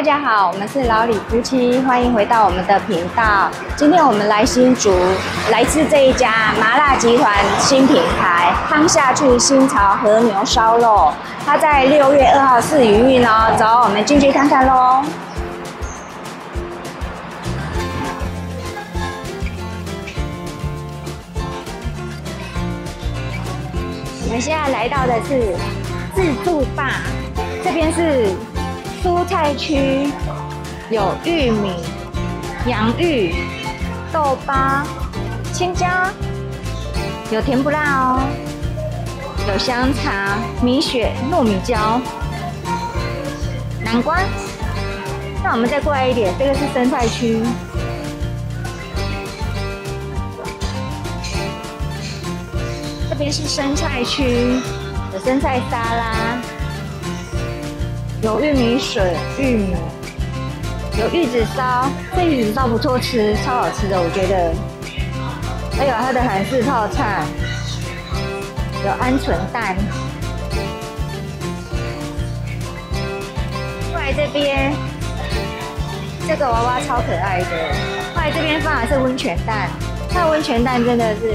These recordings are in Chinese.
大家好，我们是老李夫妻，欢迎回到我们的频道。今天我们来新竹，来自这一家麻辣集团新品牌“汤下去新潮和牛烧肉”，它在六月二号试营运哦。走，我们进去看看喽。我们现在来到的是自助吧，这边是。蔬菜区有玉米、洋芋、豆巴、青椒，有甜不辣哦，有香肠、米雪、糯米椒、南瓜。那我们再过来一点，这个是生菜区，这边是生菜区，有生菜沙拉。有玉米笋、玉米，有玉子烧，这玉子烧不错吃，超好吃的，我觉得。还有它的韩式泡菜，有鹌鹑蛋。过来这边，这个娃娃超可爱的。过来这边放的是温泉蛋，它的温泉蛋真的是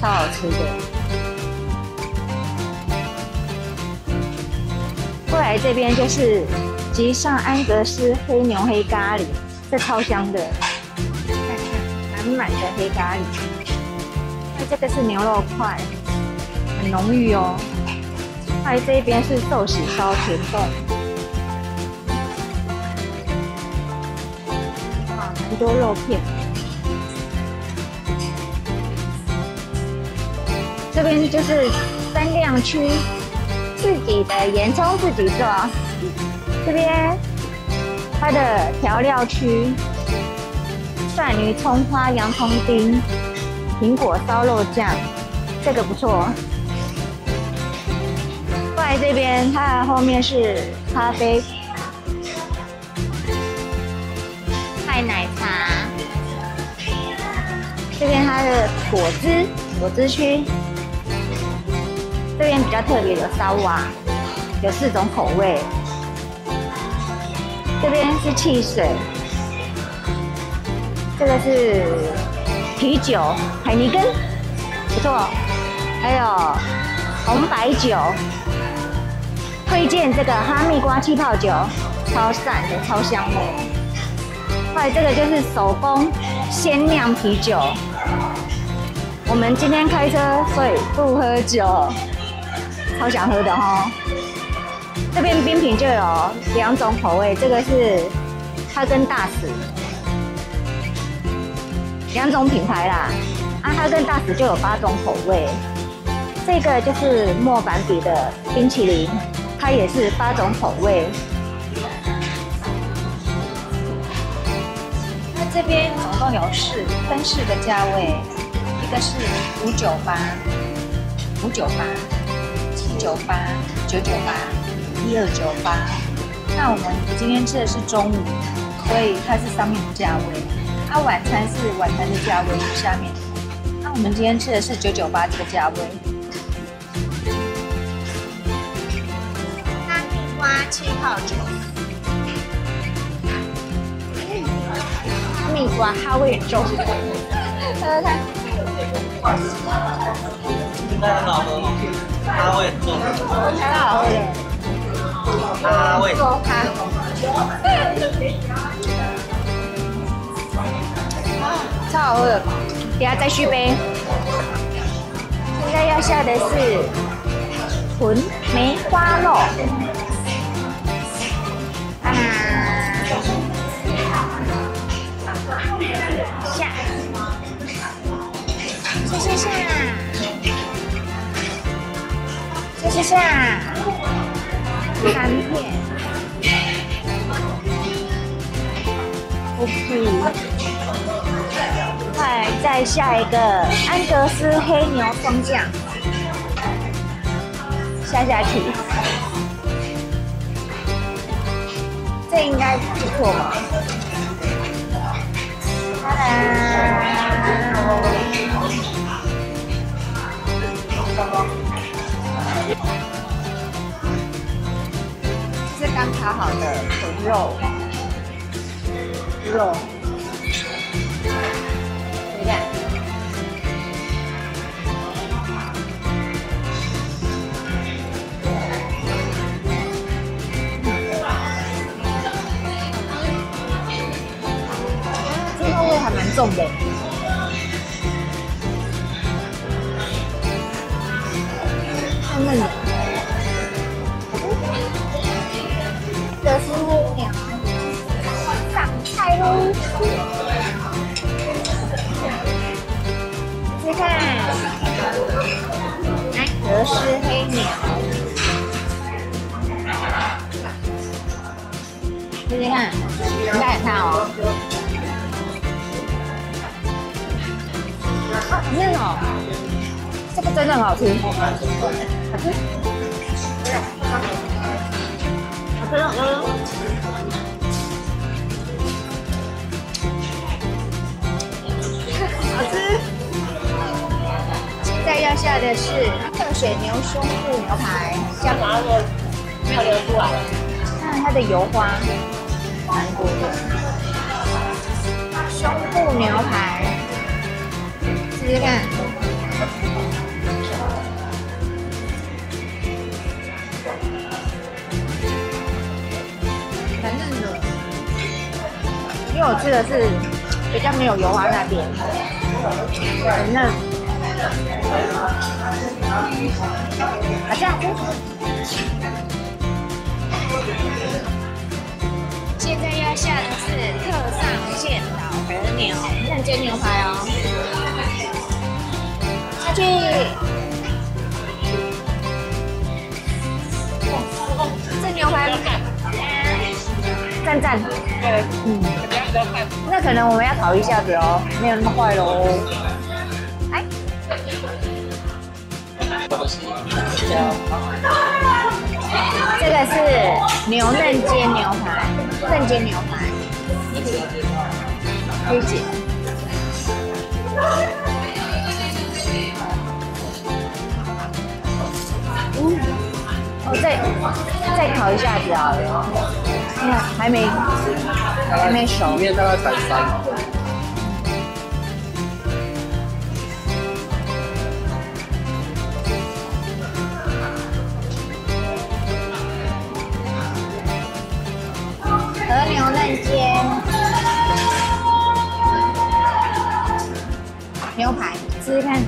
超好吃的。来这边就是吉上安格斯黑牛黑咖喱，这超香的，看看满满的黑咖喱。那这个是牛肉块，很浓郁哦。来这边是寿喜烧甜冻，哇，很多肉片。这边就是三亮区。自己的盐葱自己做，这边它的调料区，蒜泥、葱花、洋葱丁、苹果烧肉酱，这个不错。过来这边，它的后面是咖啡、派奶茶，这边它的果汁果汁区。这边比较特别，有烧瓦，有四种口味。这边是汽水，这个是啤酒，海尼根，不错。还有红白酒，推荐这个哈密瓜气泡酒，超赞的，超香的。还有这个就是手工鲜酿啤酒。我们今天开车，所以不喝酒。超想喝的哈！这边冰品就有两种口味，这个是哈根达斯，两种品牌啦。啊，哈根达斯就有八种口味，这个就是莫凡比的冰淇淋，它也是八种口味。那这边总共有四分四个价位，一个是五九八，五九八。九八九九八一二九八，那我们今天吃的是中午，所以它是上面的价位。那晚餐是晚餐的价位，下面。那我们今天吃的是九九八这个价位。哈密瓜气泡酒，哈密瓜哈味粥，喝 看。应该很好喝吗？他会做，超好喝的。他会做汤，超好喝的。等下再续杯。现在要下的是纯梅花肉。啊！下，谢谢下。接下三片，OK，快再下一个安格斯黑牛松酱，下下去，这应该不错吧？刚烤好的豚肉，肉，你看，猪肉味还蛮重的。看，大家看哦，啊，嫩哦，这个真的很好吃，好吃，好吃，好吃。好吃。现在要下的是特水牛胸部牛排，下把我要流出来。看它的油花，蛮多的。胸部牛排，试试看。反正的，因为我吃的是比较没有油花那边，很嫩。好这样现在要下的是特上线岛和牛嫩煎牛排哦，下去。这牛排赞赞，嗯，那可能我们要烤一下子哦，没有那么快喽。哎，这个是牛嫩煎牛排，嫩煎牛排，可以剪。嗯，哦，再再烤一下子好了。你看还没还没熟里。面大概才三。试试看。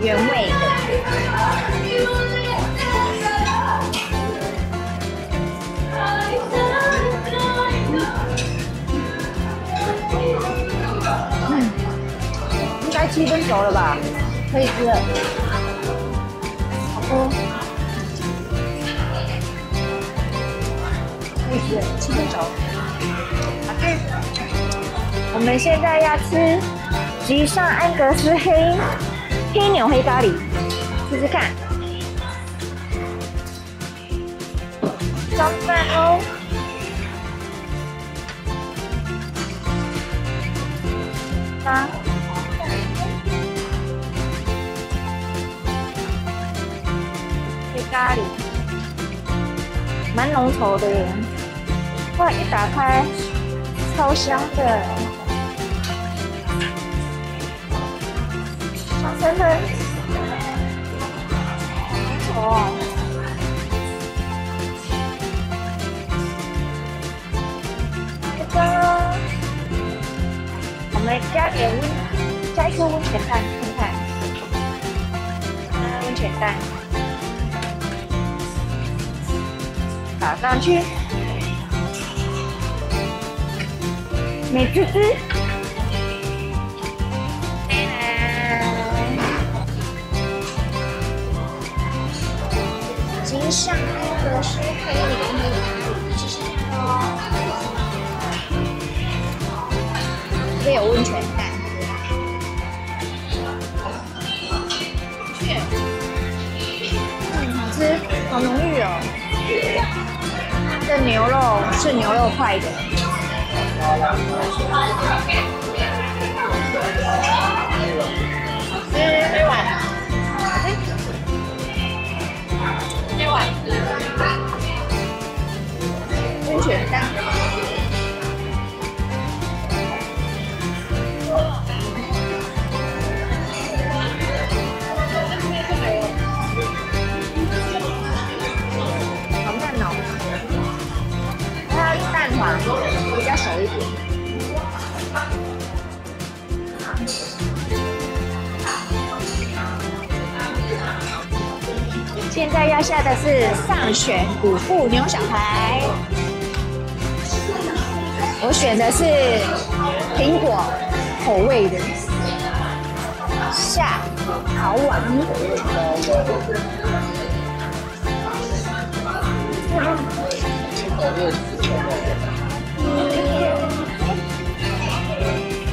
原味的。嗯，应该七分熟了吧？可以吃了。好喝。可以吃，七分熟。我们现在要吃吉上安格斯黑黑牛黑咖喱，试试看。装饭哦。啊。黑咖喱，蛮浓稠的耶。哇，一打开，超香的。香喷喷。哦。这个，我们加点温，加一颗温泉蛋看看。啊，温泉蛋。打上去，美滋滋。上安格斯黑牛黑咖喱，试试看哦。这边有温泉蛋。嗯，好吃，好浓郁哦。这牛肉是牛肉块的。吃全。黄蛋脑，它要蛋黄，比较熟一点。现在要下的是上旋骨布牛小排。选的是苹果口味的，下好碗。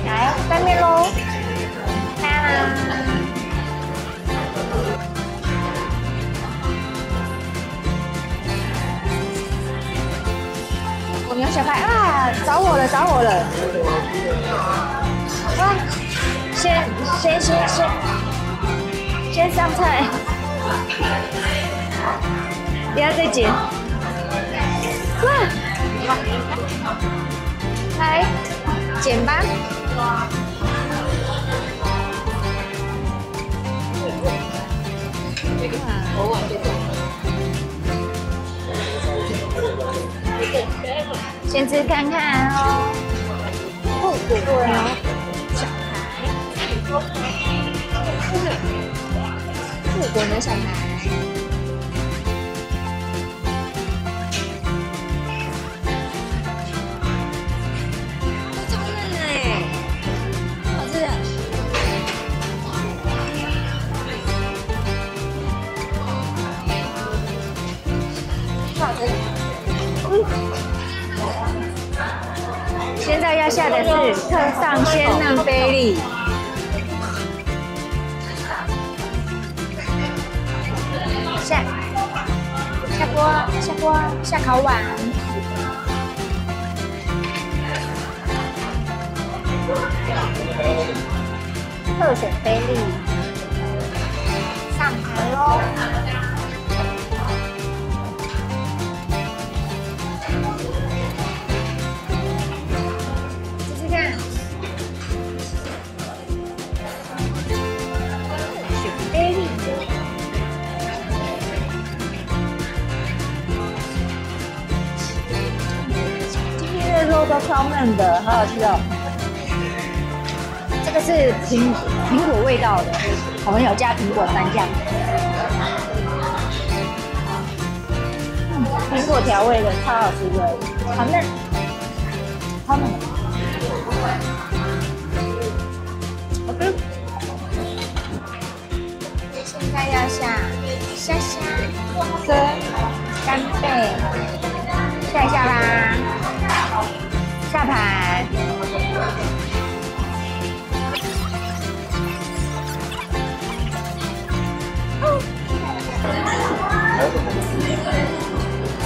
来，翻面喽！我牛小排啊，找我了，找我了！啊，先先先先先上菜，不要再剪。哇，来剪吧。先吃看看哦，复古牛小排，复古牛小排。下下锅下锅下烤碗，特选菲力上盘喽。超嫩的，好好吃哦！这个是苹苹果味道的，我们有加苹果蘸酱，苹果调味的，超好吃的，好嫩，超嫩。OK，现在要下虾虾跟干贝，下一下吧。下盘，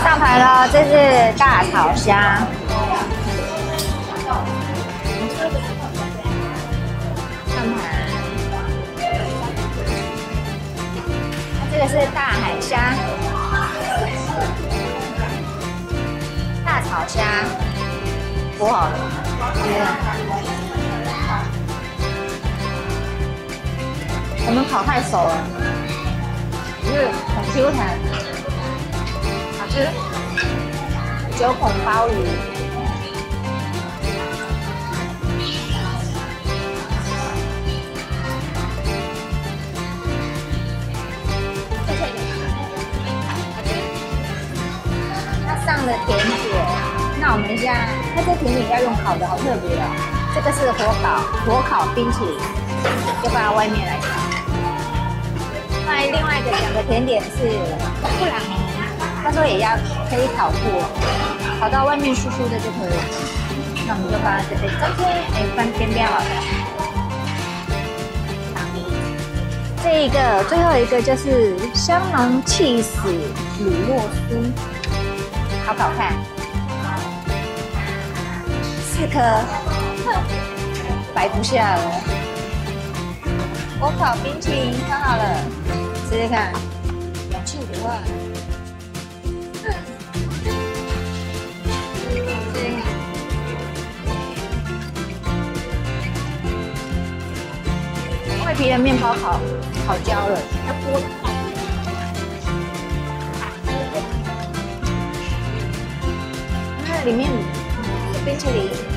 上盘了，这是大炒虾。上盘，这个是大海虾，大炒虾。煮好。了，我们烤太熟了，就是很 Q 弹，好吃。九孔鲍鱼，它上了甜点。那我们现在，它这甜点要用烤的，好特别哦。这个是火烤，火烤冰淇淋，就放到外面来烤。那另外一个两个甜点是布朗尼，他说也要可以烤过，烤到外面酥酥的就可以。那我们就放在这边，中间哎放边边好了。这一个最后一个就是香浓气死乳酪酥，好不好看？四颗，摆不下了。我烤冰淇淋烤好了，直接看。两千五块。外皮的面包烤烤焦了，要剥。那里面冰淇淋。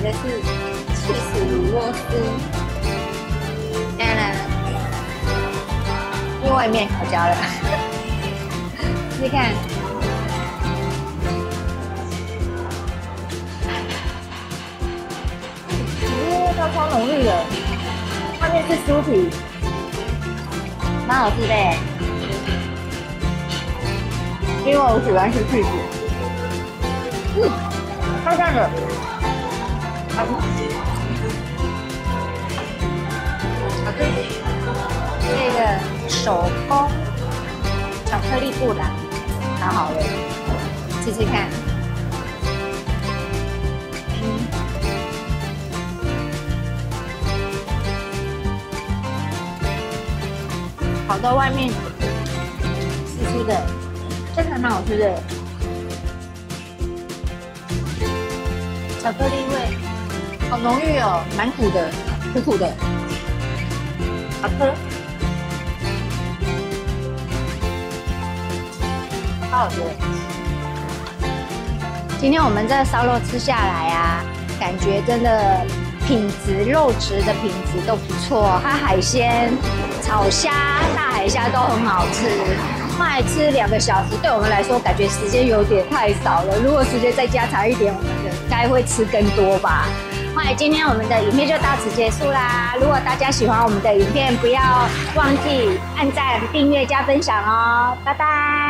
这是气螺丝，看了，因为外面烤焦了，你看。它超浓郁的，外面是酥皮，蛮好吃的。因为我喜欢吃脆皮，嗯，超赞的。好吃，这个手工巧克力布朗，蛮好的，试试看。好到外面湿湿的，真的蛮好吃的，巧克力味。好浓郁哦，蛮苦的，苦苦的，好吃，好好吃。今天我们这烧肉吃下来啊，感觉真的品质、肉质的品质都不错。它海鲜、炒虾、大海虾都很好吃。卖吃两个小时，对我们来说感觉时间有点太少了。如果时间再加长一点，我们应该会吃更多吧。那今天我们的影片就到此结束啦！如果大家喜欢我们的影片，不要忘记按赞、订阅、加分享哦！拜拜。